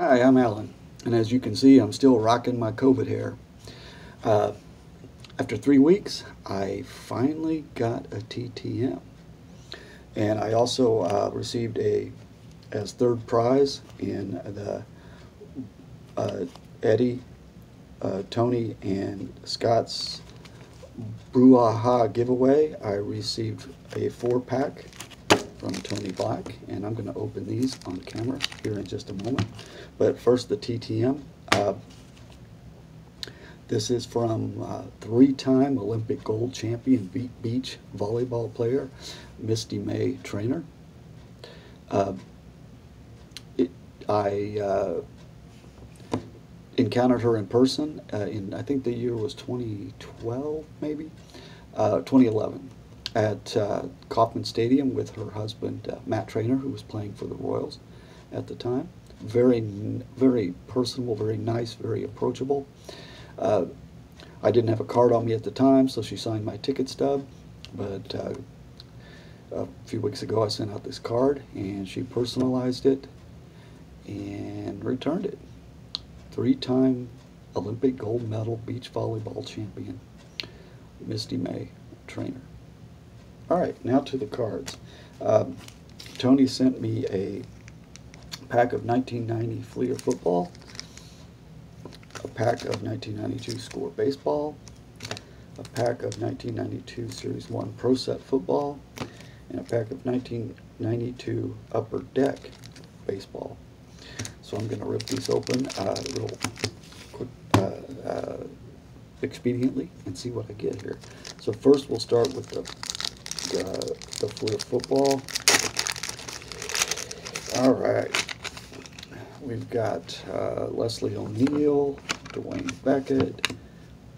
Hi, I'm Alan, and as you can see, I'm still rocking my COVID hair. Uh, after three weeks, I finally got a TTM, and I also uh, received a as third prize in the uh, Eddie, uh, Tony, and Scott's Brouhaha giveaway. I received a four pack from Tony Black, and I'm going to open these on camera here in just a moment. But first, the TTM. Uh, this is from uh, three-time Olympic gold champion beach volleyball player, Misty May Treanor. Uh, I uh, encountered her in person uh, in, I think the year was 2012, maybe, uh, 2011 at uh, Kauffman Stadium with her husband, uh, Matt Treanor, who was playing for the Royals at the time. Very, very personable, very nice, very approachable. Uh, I didn't have a card on me at the time, so she signed my ticket stub. But uh, a few weeks ago, I sent out this card, and she personalized it and returned it. Three-time Olympic gold medal beach volleyball champion, Misty May Treanor. All right, now to the cards. Um, Tony sent me a pack of 1990 Fleer football, a pack of 1992 Score baseball, a pack of 1992 Series 1 Pro Set football, and a pack of 1992 Upper Deck baseball. So I'm going to rip these open uh, real quick, uh, uh, expediently and see what I get here. So first we'll start with the uh, the Fleer football. All right. We've got uh, Leslie O'Neal, Duane Bickett,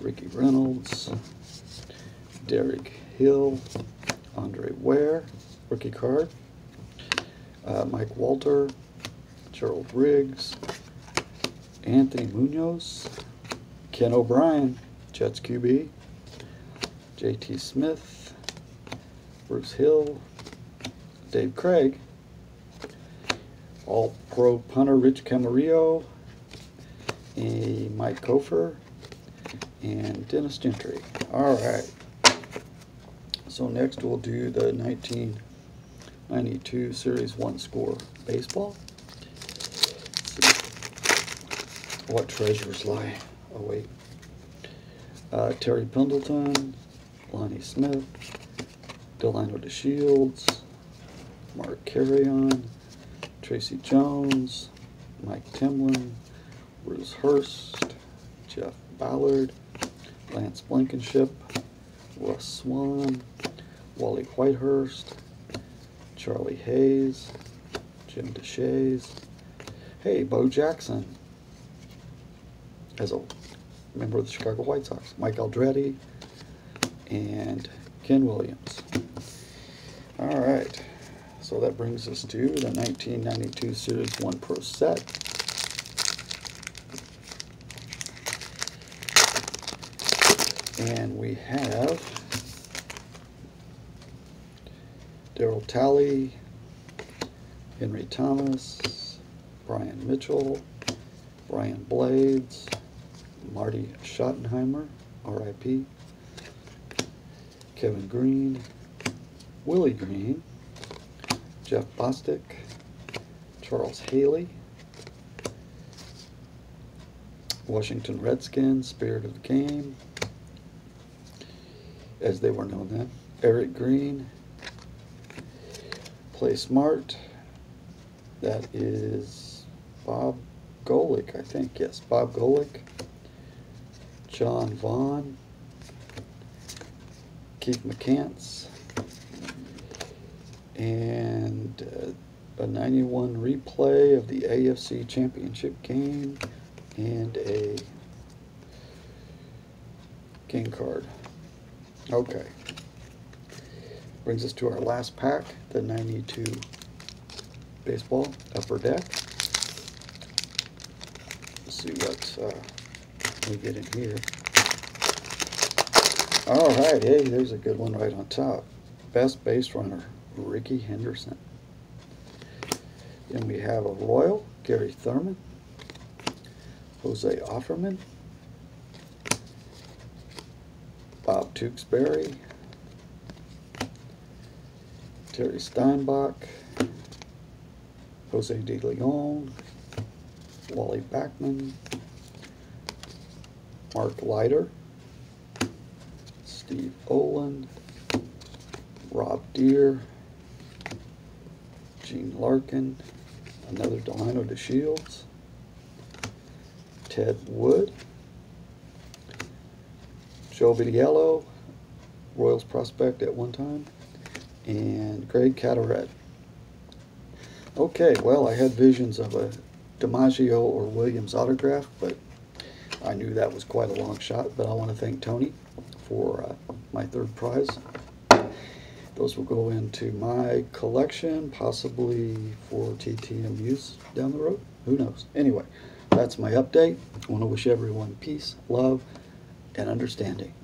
Ricky Reynolds, Derek Hill, Andre Ware, rookie card, uh, Mike Walter, Gerald Riggs, Anthony Munoz, Ken O'Brien, Jets QB, JT Smith, Bruce Hill, Dave Krieg, All Pro punter Rich Camarillo, a Mike Cofer, and Dennis Gentry. All right. So next we'll do the 1992 Series 1 score baseball. What treasures lie await. Uh, Terry Pendleton, Lonnie Smith, Delino DeShields, Mark Carreon, Tracy Jones, Mike Timlin, Bruce Hurst, Jeff Ballard, Lance Blankenship, Russ Swan, Wally Whitehurst, Charlie Hayes, Jim Deshaies, hey, Bo Jackson, as a member of the Chicago White Sox, Mike Aldrete, and Ken Williams. All right, so that brings us to the 1992 Series 1 Pro set. And we have Daryl Talley, Henry Thomas, Brian Mitchell, Brian Blades, Marty Schottenheimer, RIP, Kevin Greene, Willie Green, Jeff Bostic, Charles Haley, Washington Redskins, Spirit of the Game, as they were known then, Eric Green, Play Smart, that is Bob Golic, I think, yes, Bob Golic, John Vaughn, Keith McCants, and uh, a 91 replay of the AFC Championship game, and a game card. Okay. Brings us to our last pack, the 92 baseball upper deck. Let's see what uh, we get in here. All right, hey, there's a good one right on top. Best base runner, Rickey Henderson. Then we have a Royal, Gary Thurman. Jose Offerman, Bob Tewksbury, Terry Steinbach, Jose De Leon, Wally Backman, Mark Leiter, Steve Olin, Rob Deer, Gene Larkin, another Delino DeShields, Ted Wood, Joe Vitiello, Royals prospect at one time, and Greg Cadaret. Okay, well, I had visions of a DiMaggio or Williams autograph, but I knew that was quite a long shot. But I want to thank Tony for uh, my third prize. Those will go into my collection, possibly for TTM use down the road. Who knows? Anyway, that's my update. I want to wish everyone peace, love, and understanding.